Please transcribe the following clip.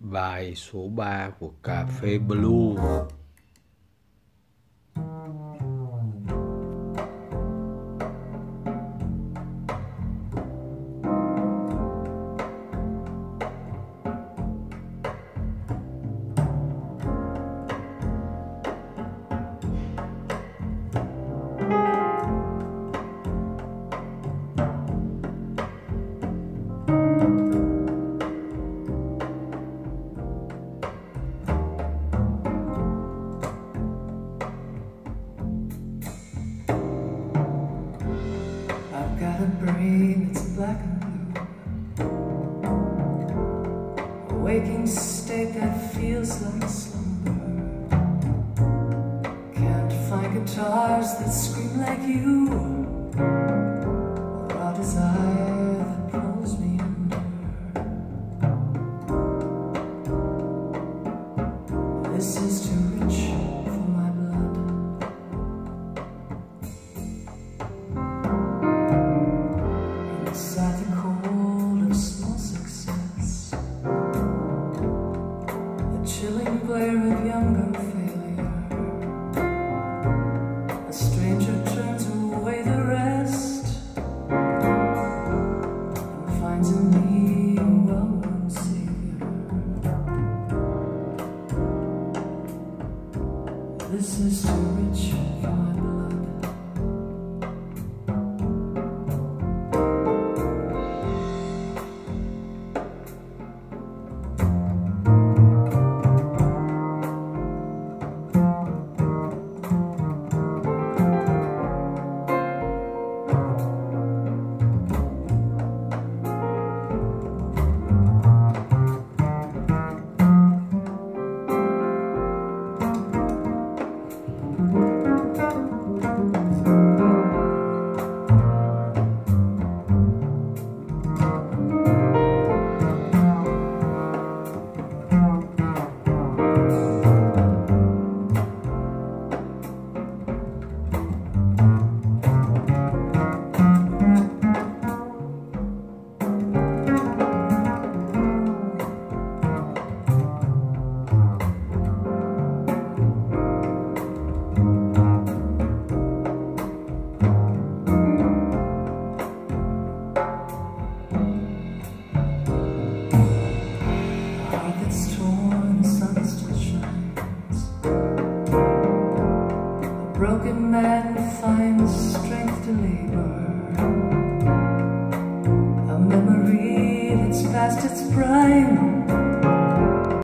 Bài số 3 của cà phê Blue. I've got a brain that's black and blue. A waking state that feels like slumber. Can't find guitars that scream like you. Or a desire that pulls me under. This is too rich This is my blood. broken man finds strength to labor. A memory that's past its prime.